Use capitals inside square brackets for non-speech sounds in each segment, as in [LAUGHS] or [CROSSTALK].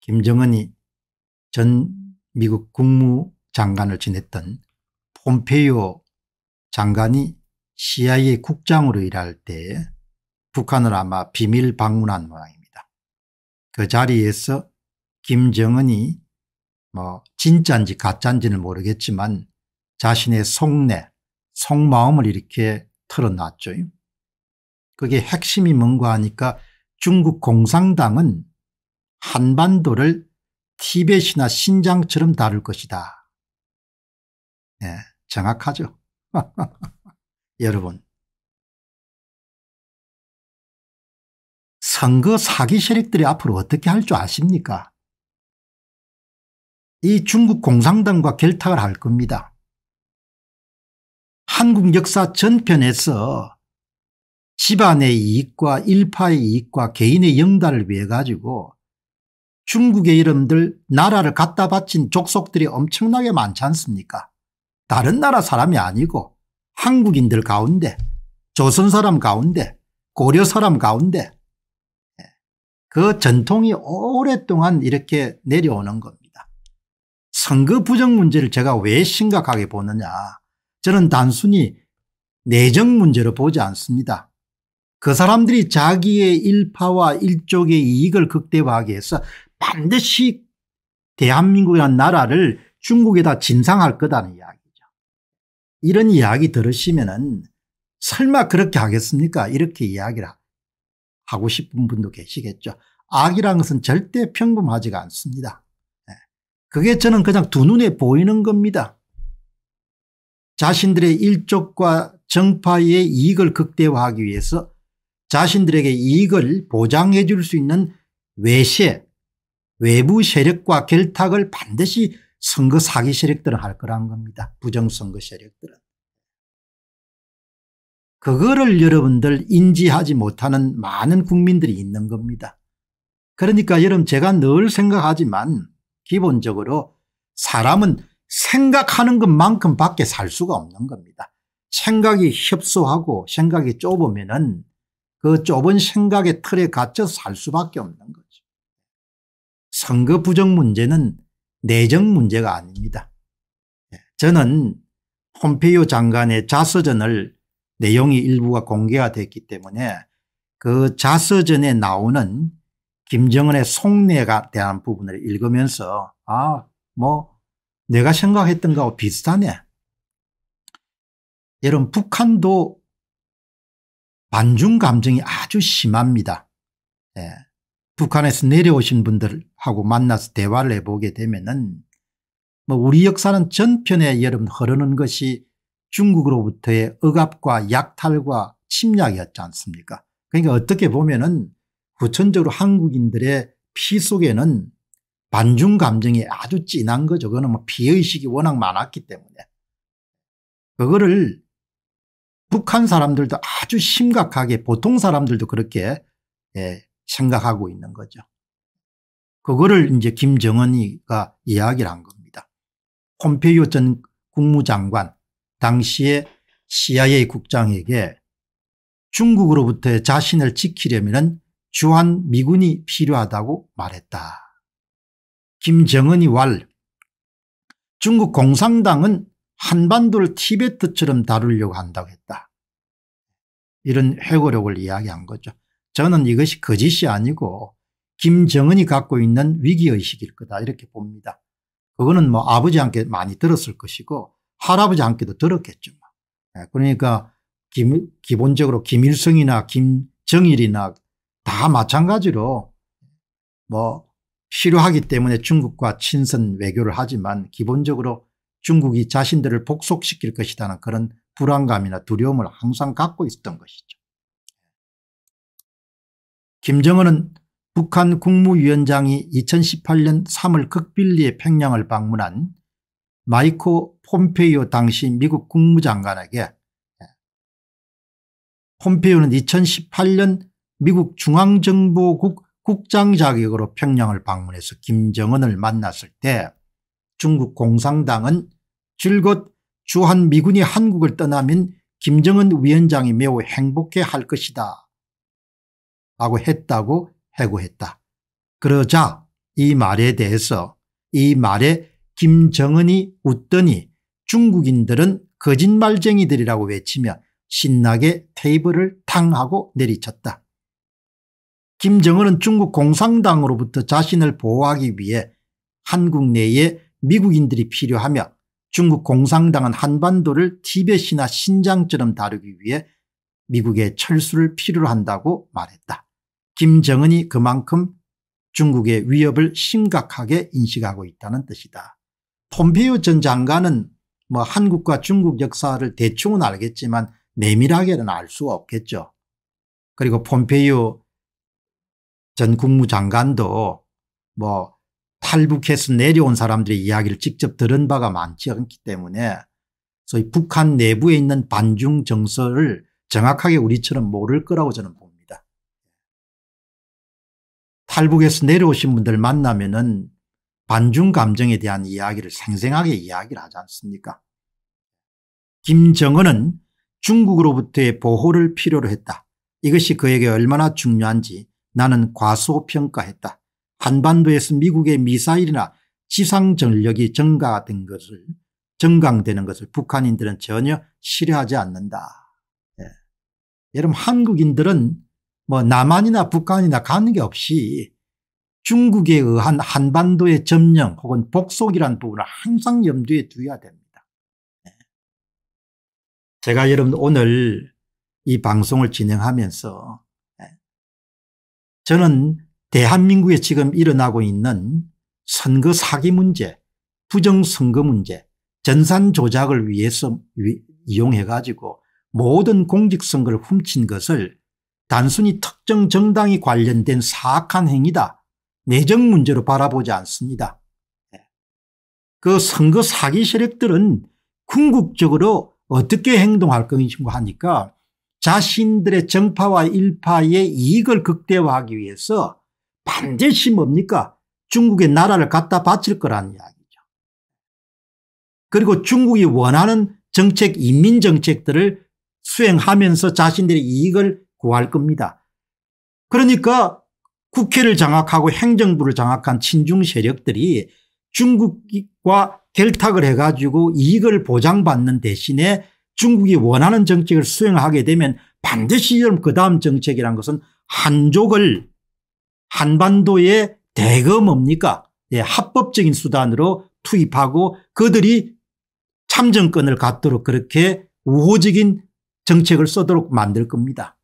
김정은이 전 미국 국무장관을 지냈던 폼페이오 장관이 CIA 국장으로 일할 때 북한을 아마 비밀 방문한 모양입니다. 그 자리에서 김정은이 뭐 진짜인지 가짜인지는 모르겠지만 자신의 속내, 속마음을 이렇게 털어놨죠. 그게 핵심이 뭔가 하니까 중국 공산당은 한반도를 티벳이나 신장처럼 다룰 것이다. 네, 정확하죠. [LAUGHS] 여러분 선거 사기 세력들이 앞으로 어떻게 할 줄 아십니까 이 중국 공산당과 결탁을 할 겁니다. 한국 역사 전편에서 집안의 이익과 일파의 이익과 개인의 영달을 위해 가지고 중국의 이름들 나라를 갖다 바친 족속들이 엄청나게 많지 않습니까 다른 나라 사람이 아니고 한국인들 가운데 조선 사람 가운데 고려 사람 가운데 예, 그 전통이 오랫동안 이렇게 내려오는 겁니다. 선거 부정 문제를 제가 왜 심각하게 보느냐 저는 단순히 내정 문제로 보지 않습니다. 그 사람들이 자기의 일파와 일족의 이익을 극대화하기 위해서 반드시 대한민국이라는 나라를 중국에다 진상할 거다는 이야기. 이런 이야기 들으시면은 설마 그렇게 하겠습니까 이렇게 이야기를 하고 싶은 분도 계시겠죠. 악이라는 것은 절대 평범하지가 않습니다. 네. 그게 저는 그냥 두 눈에 보이는 겁니다. 자신들의 일족과 정파의 이익을 극대화하기 위해서 자신들에게 이익을 보장해 줄 수 있는 외세 외부 세력과 결탁을 반드시 선거 사기 세력들은 할 거라는 겁니다. 부정선거 세력들은. 그거를 여러분들 인지하지 못하는 많은 국민들이 있는 겁니다. 그러니까 여러분 제가 늘 생각하지만 기본적으로 사람은 생각하는 것만큼 밖에 살 수가 없는 겁니다. 생각이 협소하고 생각이 좁으면 은그 좁은 생각의 틀에 갇혀 살 수밖에 없는 거죠. 선거 부정 문제는 내정 문제가 아닙니다. 예, 저는 폼페이오 장관의 자서전을 내용이 일부가 공개가 됐기 때문에 그 자서전에 나오는 김정은의 속내에 대한 부분을 읽으면서 아 뭐 내가 생각했던 거하고 비슷하네. 여러분 북한도 반중 감정이 아주 심합니다. 예. 북한에서 내려오신 분들하고 만나서 대화를 해보게 되면은 뭐 우리 역사는 전편에 여러분 흐르는 것이 중국으로부터의 억압과 약탈과 침략이었지 않습니까 그러니까 어떻게 보면은 후천적으로 한국인들의 피 속에는 반중 감정이 아주 진한 거죠. 그거는 뭐 피의식이 워낙 많았기 때문에. 그거를 북한 사람들도 아주 심각하게 보통 사람들도 그렇게 예, 생각하고 있는 거죠. 그거를 이제 김정은이가 이야기를 한 겁니다. 폼페이오 전 국무장관 당시에 CIA 국장에게 중국으로부터 자신을 지키려면 주한 미군이 필요하다고 말했다. 김정은이 왈 중국 공산당은 한반도를 티베트처럼 다루려고 한다고 했다. 이런 회고록을 이야기한 거죠. 저는 이것이 거짓이 아니고 김정은이 갖고 있는 위기의식일 거다 이렇게 봅니다. 그거는 뭐 아버지한테 많이 들었을 것이고 할아버지한테도 들었겠죠. 예, 그러니까 김, 기본적으로 김일성이나 김정일이나 다 마찬가지로 뭐 필요하기 때문에 중국과 친선 외교를 하지만 기본적으로 중국이 자신들을 복속시킬 것이라는 그런 불안감이나 두려움을 항상 갖고 있었던 것이죠. 김정은은 북한 국무위원장이 2018년 3월 극빌리의 평양을 방문한 마이코 폼페이오 당시 미국 국무장관에게 폼페이오는 2018년 미국 중앙정보국 국장 자격으로 평양을 방문해서 김정은을 만났을 때 중국 공산당은 줄곧 주한미군이 한국을 떠나면 김정은 위원장이 매우 행복해 할 것이다 라고 했다고 해고했다. 그러자 이 말에 대해서 이 말에 김정은이 웃더니 중국인들은 거짓말쟁이들이라고 외치며 신나게 테이블을 탕 하고 내리쳤다. 김정은은 중국 공산당으로부터 자신을 보호하기 위해 한국 내에 미국인들이 필요하며 중국 공산당은 한반도를 티벳이나 신장처럼 다루기 위해 미국의 철수를 필요로 한다고 말했다. 김정은이 그만큼 중국의 위협을 심각하게 인식하고 있다는 뜻이다. 폼페이오 전 장관은 뭐 한국과 중국 역사를 대충은 알겠지만 내밀하게는 알 수가 없겠죠. 그리고 폼페이오 전 국무장관도 뭐 탈북해서 내려온 사람들의 이야기를 직접 들은 바가 많지 않기 때문에 소위 북한 내부에 있는 반중 정서를 정확하게 우리처럼 모를 거라고 저는. 탈북해서 내려오신 분들 만나면은 반중 감정에 대한 이야기를 생생하게 이야기를 하지 않습니까 김정은은 중국으로부터의 보호를 필요로 했다. 이것이 그에게 얼마나 중요한지 나는 과소평가했다. 한반도에서 미국의 미사일이나 지상 전력이 증가된 것을 증강되는 것을 북한인들은 전혀 싫어하지 않는다. 예. 여러분 한국인들은 뭐 남한이나 북한이나 관계없이 중국에 의한 한반도의 점령 혹은 복속이라는 부분을 항상 염두에 두어야 됩니다. 예. 제가 여러분 오늘 이 방송을 진행하면서 예. 저는 대한민국에 지금 일어나고 있는 선거 사기 문제, 부정선거 문제, 전산 조작을 위해서 이용해 가지고 모든 공직선거를 훔친 것을 단순히 특정 정당이 관련된 사악한 행위다. 내정 문제로 바라보지 않습니다. 네. 그 선거 사기 세력들은 궁극적으로 어떻게 행동할 것인가 하니까 자신들의 정파와 일파의 이익을 극대화하기 위해서 반드시 뭡니까 중국의 나라를 갖다 바칠 거라는 이야기죠. 그리고 중국이 원하는 정책 인민정책들을 수행하면서 자신들의 이익을 구할 겁니다. 그러니까 국회를 장악하고 행정부를 장악한 친중 세력들이 중국과 결탁을 해가지고 이익을 보장받는 대신에 중국이 원하는 정책을 수행하게 되면 반드시 그 다음 정책이란 것은 한족을 한반도에 대거 뭡니까 예, 합법적인 수단으로 투입하고 그들이 참정권을 갖도록 그렇게 우호적인 정책을 써도록 만들 겁니다.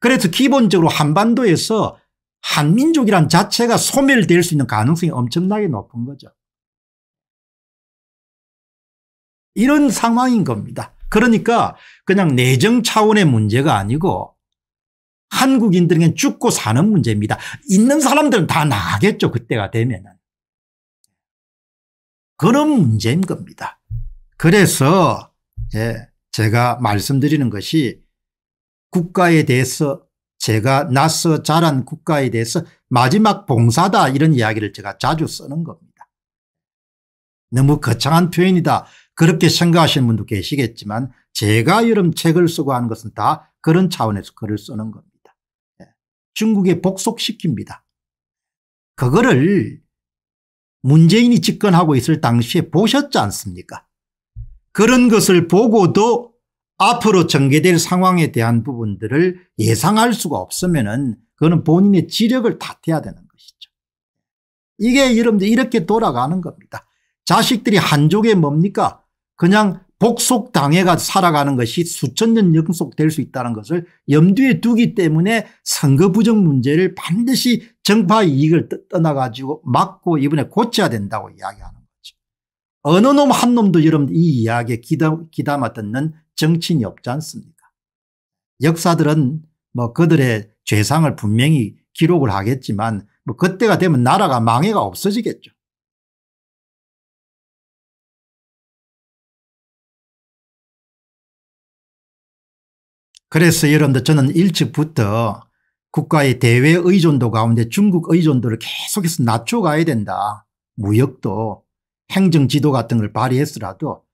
그래서 기본적으로 한반도에서 한민족이란 자체가 소멸될 수 있는 가능성이 엄청나게 높은 거죠. 이런 상황인 겁니다. 그러니까 그냥 내정 차원의 문제가 아니고 한국인들에게 죽고 사는 문제입니다. 있는 사람들은 다 나가겠죠. 그때가 되면. 그런 문제인 겁니다. 그래서 예, 제가 말씀드리는 것이 국가에 대해서 제가 나서 자란 국가에 대해서 마지막 봉사다 이런 이야기를 제가 자주 쓰는 겁니다. 너무 거창한 표현이다 그렇게 생각하시는 분도 계시겠지만 제가 여러분 책을 쓰고 하는 것은 다 그런 차원에서 글을 쓰는 겁니다. 중국에 복속시킵니다. 그거를 문재인이 집권하고 있을 당시에 보셨지 않습니까 그런 것을 보고도 앞으로 전개될 상황에 대한 부분들을 예상할 수가 없으면 은 그거는 본인의 지력을 탓해야 되는 것이죠. 이게 여러분들 이렇게 돌아가는 겁니다. 자식들이 한족에 뭡니까 그냥 복속당해가 살아가는 것이 수천 년 연속될 수 있다는 것을 염두에 두기 때문에 선거 부정 문제를 반드시 정파 이익을 떠나가지고 막고 이번에 고쳐야 된다고 이야기하는 거죠. 어느 놈 한 놈도 여러분 이 이야기에 기담, 기담아 듣는 정치인이 없지 않습니까 역사들은 뭐 그들의 죄상을 분명히 기록을 하겠지만 뭐 그때가 되면 나라가 망해가 없어지겠죠. 그래서 여러분들 저는 일찍부터 국가의 대외 의존도 가운데 중국 의존도를 계속해서 낮춰가야 된다. 무역도 행정지도 같은 걸 발휘했으라도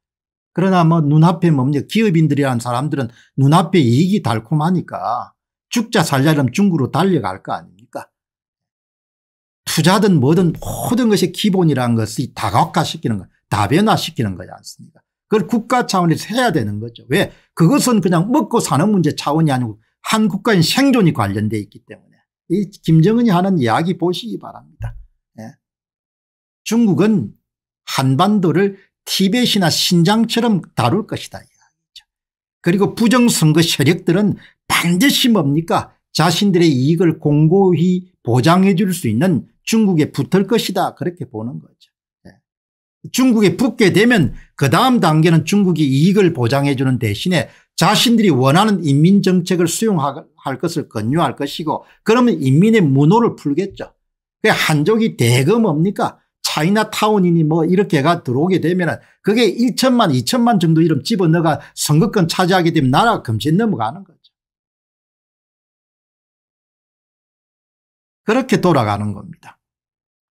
그러나 뭐 눈앞에 뭡니까? 기업인들이라는 사람들은 눈앞에 이익이 달콤하니까 죽자 살자면 중국으로 달려갈 거 아닙니까? 투자든 뭐든 모든 것이 기본이라는 것이 다각화시키는 거 다변화시키는 거지 않습니까? 그걸 국가 차원에서 해야 되는 거죠. 왜? 그것은 그냥 먹고 사는 문제 차원이 아니고 한 국가의 생존이 관련되어 있기 때문에. 이 김정은이 하는 이야기 보시기 바랍니다. 예. 중국은 한반도를 티벳이나 신장처럼 다룰 것이다. 그리고 부정선거 세력들은 반드시 뭡니까 자신들의 이익을 공고히 보장해 줄 수 있는 중국에 붙을 것이다 그렇게 보는 거죠. 네. 중국에 붙게 되면 그 다음 단계는 중국이 이익을 보장해 주는 대신에 자신들이 원하는 인민정책을 수용할 것을 권유할 것이고 그러면 인민의 문호를 풀겠죠. 한족이 대거 뭡니까 차이나타운이니 뭐 이렇게가 들어오게 되면 그게 1천만 2천만 정도 이름 집어넣어가 선거권 차지하게 되면 나라가 금세 넘어가는 거죠. 그렇게 돌아가는 겁니다.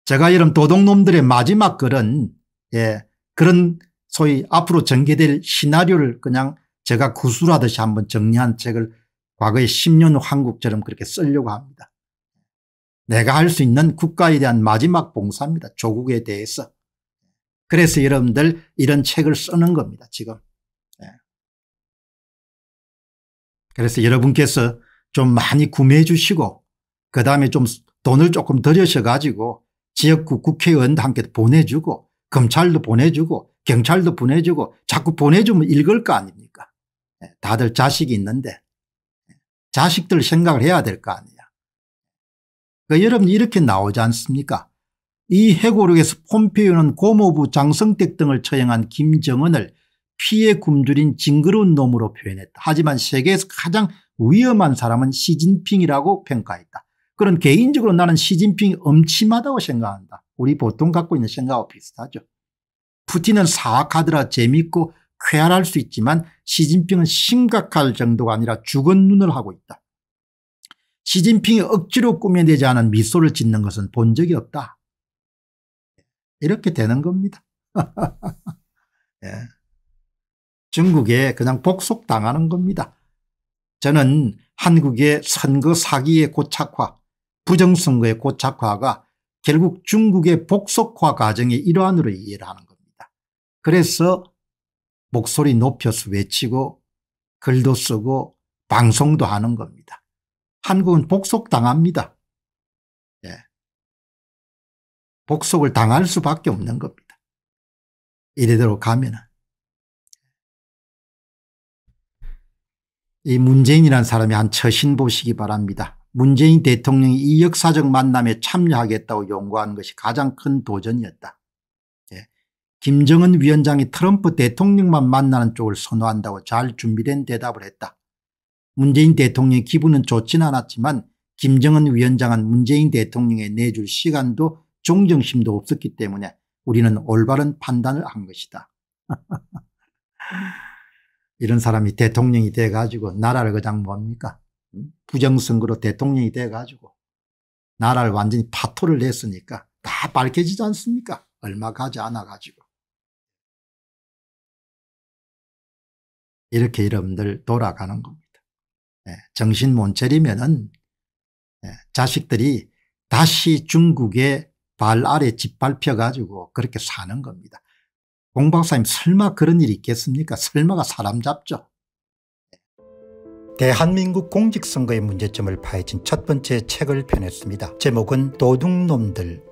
제가 이런 도둑놈들의 마지막 글은 예, 그런 소위 앞으로 전개될 시나리오를 그냥 제가 구술하듯이 한번 정리한 책을 과거의 10년 한국처럼 그렇게 쓰려고 합니다. 내가 할 수 있는 국가에 대한 마지막 봉사입니다. 조국에 대해서. 그래서 여러분들 이런 책을 쓰는 겁니다. 지금. 예. 그래서 여러분께서 좀 많이 구매해 주시고 그 다음에 좀 돈을 조금 들여셔 가지고 지역구 국회의원도 함께 보내주고 검찰도 보내주고 경찰도 보내주고 자꾸 보내주면 읽을 거 아닙니까 예. 다들 자식이 있는데 예. 자식들 생각을 해야 될 거 아니에요. 그러니까 여러분 이렇게 나오지 않습니까 이 해고록에서 폼페이오는 고모부 장성택 등을 처형한 김정은을 피해 굶주린 징그러운 놈으로 표현했다. 하지만 세계에서 가장 위험한 사람은 시진핑이라고 평가했다. 그런 개인적으로 나는 시진핑이 엄침하다고 생각한다. 우리 보통 갖고 있는 생각하고 비슷하죠. 푸틴은 사악하더라 재밌고 쾌활할 수 있지만 시진핑은 심각할 정도가 아니라 죽은 눈을 하고 있다. 시진핑이 억지로 꾸며내지 않은 미소를 짓는 것은 본 적이 없다. 이렇게 되는 겁니다. [LAUGHS] 예. 중국에 그냥 복속당하는 겁니다. 저는 한국의 선거 사기의 고착화 부정선거의 고착화가 결국 중국의 복속화 과정의 일환으로 이해를 하는 겁니다. 그래서 목소리 높여서 외치고 글도 쓰고 방송도 하는 겁니다. 한국은 복속당합니다. 예. 복속을 당할 수밖에 없는 겁니다. 이래대로 가면은. 이 문재인이라는 사람이 한 처신 보시기 바랍니다. 문재인 대통령이 이 역사적 만남에 참여하겠다고 요구하는 것이 가장 큰 도전이었다. 예. 김정은 위원장이 트럼프 대통령만 만나는 쪽을 선호한다고 잘 준비된 대답을 했다. 문재인 대통령의 기분은 좋지는 않았지만 김정은 위원장은 문재인 대통령에 내줄 시간도 존경심도 없었기 때문에 우리는 올바른 판단을 한 것이다. [LAUGHS] 이런 사람이 대통령이 돼가지고 나라를 그냥 뭡니까 부정선거로 대통령이 돼가지고 나라를 완전히 파토를 냈으니까 다 밝혀지지 않습니까 얼마 가지 않아가지고 이렇게 여러분들 돌아가는 겁니다. 예, 정신 못 차리면은 예, 자식들이 다시 중국의 발 아래 짓밟혀 가지고 그렇게 사는 겁니다. 공 박사님 설마 그런 일이 있겠습니까 설마가 사람 잡죠. 대한민국 공직선거의 문제점을 파헤친 첫 번째 책을 펴냈습니다. 제목은 도둑놈들